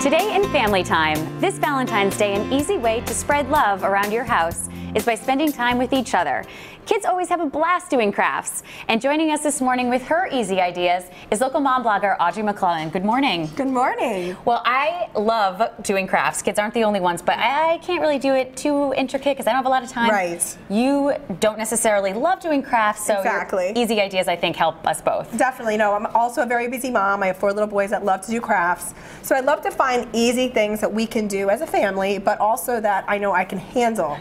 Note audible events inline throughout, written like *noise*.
Today in Family Time, this Valentine's Day, an easy way to spread love around your house is by spending time with each other. Kids always have a blast doing crafts. And joining us this morning with her easy ideas is local mom blogger Audrey McClelland. Good morning. Good morning. Well, I love doing crafts. Kids aren't the only ones, but I can't really do it too intricate because I don't have a lot of time. Right. You don't necessarily love doing crafts, so Exactly. easy ideas I think help us both. Definitely. No, I'm also a very busy mom. I have four little boys that love to do crafts. So I love to find easy things that we can do as a family, but also that I know I can handle.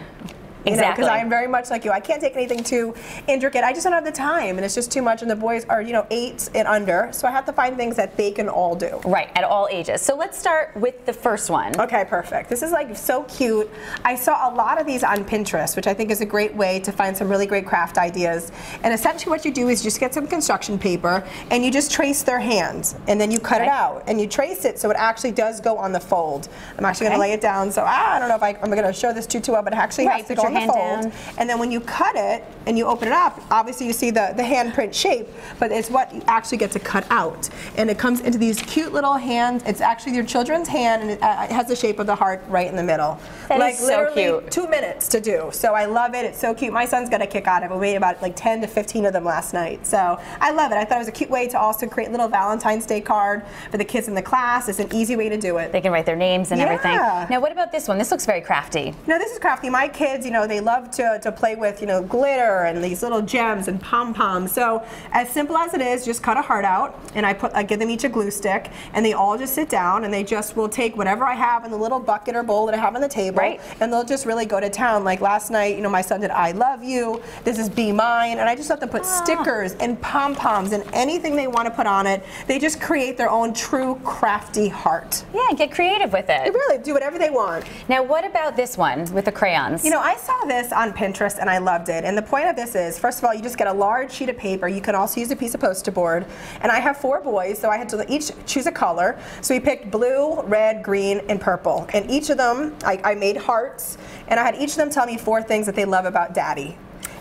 Because I am very much like you. I can't take anything too intricate. I just don't have the time, and it's just too much. And the boys are, you know, eight and under, so I have to find things that they can all do. Right, at all ages. So let's start with the first one. Okay, perfect. This is like so cute. I saw a lot of these on Pinterest, which I think is a great way to find some really great craft ideas. And essentially what you do is you just get some construction paper and you just trace their hands and then you cut it out and you trace it so it actually does go on the fold. I'm actually Okay. gonna lay it down. So ah, I don't know if I, I'm gonna show this too too well, but it actually Right, has to go your the fold. down. And then when you cut it and you open it up, obviously you see the, the handprint shape, but it's what you actually get to cut out. And it comes into these cute little hands. It's actually your children's hand and it, uh, it has the shape of the heart right in the middle. That like so literally cute. two minutes to do. So I love it. It's so cute. My son's got a kick out of it. We made about like 10 to 15 of them last night. So I love it. I thought it was a cute way to also create a little Valentine's Day card for the kids in the class. It's an easy way to do it. They can write their names and Yeah. everything. Now, what about this one? This looks very crafty. No, this is crafty. My kids, you know, they love to, to play with, you know, glitter and these little gems and pom poms. So as simple as it is, just cut a heart out, and I put, I give them each a glue stick, and they all just sit down, and they just will take whatever I have in the little bucket or bowl that I have on the table, Right. and they'll just really go to town. Like last night, you know, my son did "I love you." This is "Be mine," and I just let them put ah. stickers and pom poms and anything they want to put on it. They just create their own true crafty heart. Yeah, get creative with They it. really do whatever they want. Now, what about this one with the crayons? You know, I saw this on Pinterest and I loved it. And the point of this is, first of all, you just get a large sheet of paper. You can also use a piece of poster board. And I have four boys, so I had to each choose a color. So we picked blue, red, green, and purple. And each of them, I, I made hearts. And I had each of them tell me four things that they love about daddy.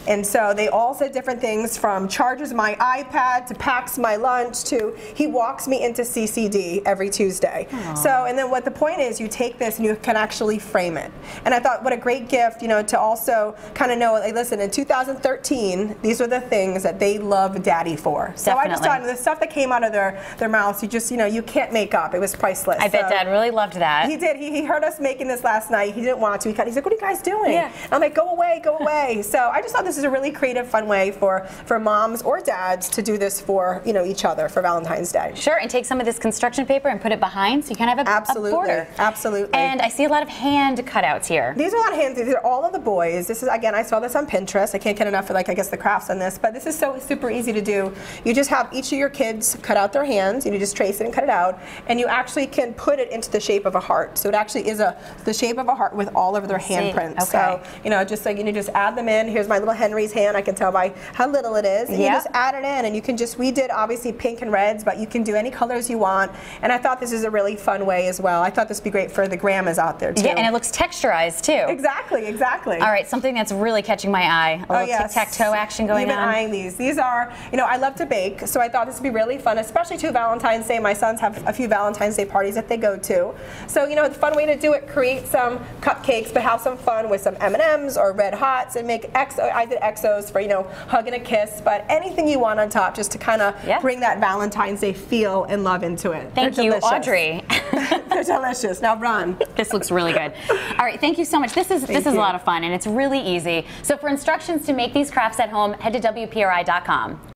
And so they all said different things from charges my iPad to packs my lunch to he walks me into CCD every Tuesday. So, and then what the point is, you take this and you can actually frame it. And I thought, what a great gift, you know, to also kind of know, like, listen, in 2013, these are the things that they love daddy for. So I just thought the stuff that came out of their, their mouths, you just, you know, you can't make up. It was priceless. I bet Dad really loved that. he did. He, he heard us making this last night. He didn't want to. He cut, he's like, "What are you guys doing?" Yeah. I'm like, "Go away, go away." so I just thought this is a really creative, fun way for for moms or dads to do this for you know each other for Valentine's Day. Sure, and take some of this construction paper and put it behind so you kind of have a, a Absolutely. border. Absolutely. And I see a lot of hand cutouts here. These are a lot of hands. These are all of the boys. This is again, I saw this on Pinterest. I can't get enough of like I guess the crafts on this, but this is so super easy to do. You just have each of your kids cut out their hands, and you just trace it and cut it out, and you actually can put it into the shape of a heart. So it actually is a the shape of a heart with all of their handprints. So you know, just like you know, just add them in. Here's my little Henry's hand. I can tell by how little it is. And You just add it in, and you can just we did obviously pink and reds, but you can do any colors you want. And I thought this is a really fun way as well. I thought this would be great for the grandmas out there too. Yeah, and it looks texturized too. Exactly, exactly. All right, something that's really catching my eye. A oh, little tic-tac-toe action going You've been on. eyeing these. These are, you know, I love to bake, so I thought this would be really fun, especially to Valentine's Day. My sons have a few Valentine's Day parties that they go to. So, you know, the fun way to do it, create some cupcakes, but have some fun with some M&Ms or Red Hots and make XO. I did XOs for, you know, hug and a kiss, but anything you want on top just to kind of Yeah. bring that Valentine's Day feel and love into it. Thank They're you, delicious. Audrey. *laughs* *laughs* They're delicious. Now run. this looks really good. *laughs* All right, thank you so much. This is this is a lot of fun and it's really easy. So for instructions to make these crafts at home, head to WPRI.com.